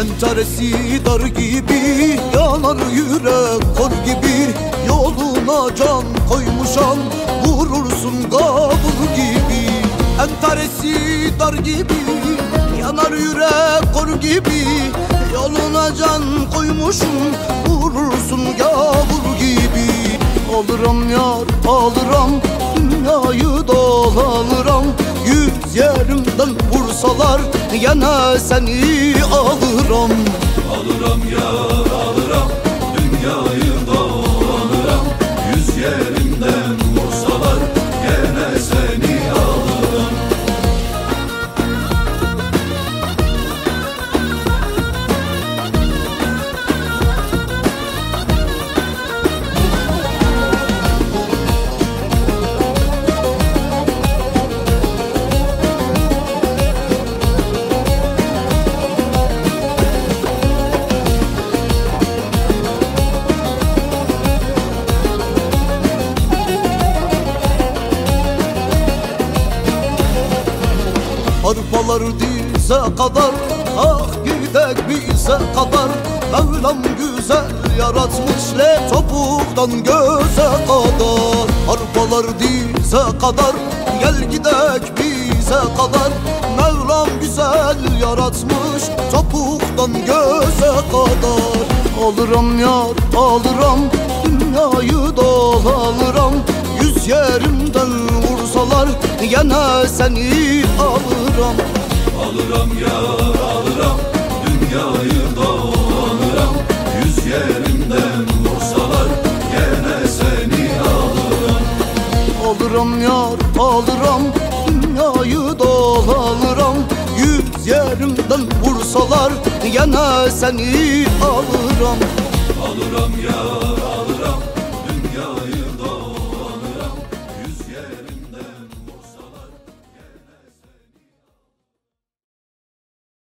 Entaresi dar gibi Yanar yürek kor gibi. Yoluna can koymuşan Vurursun gavur gibi. Entaresi dar gibi Yanar yürek kor gibi. Yoluna can koymuşum Vurursun gavur gibi. Alırım yar alırım Dünyayı dolanırım. Yüz yerimden vursalar Gene seni alırım Alırım yar Arpalar dize kadar Ah gidek bize kadar. Mevlam güzel yaratmış le topuktan göze kadar. Arpalar dize kadar Gel gidek bize kadar. Mevlam güzel yaratmış Topuktan göze kadar. Alırım yar alırım Dünyayı dolanırım. Yüz yerimden Gene seni alırım. Alırım yar alırım. Dünyayı dolanırım. Yüz yerimden vursalar Gene seni alırım. Alırım yar alırım. Dünyayı dolanırım. Yüz yerimden vursalar Gene seni alırım. Alırım yar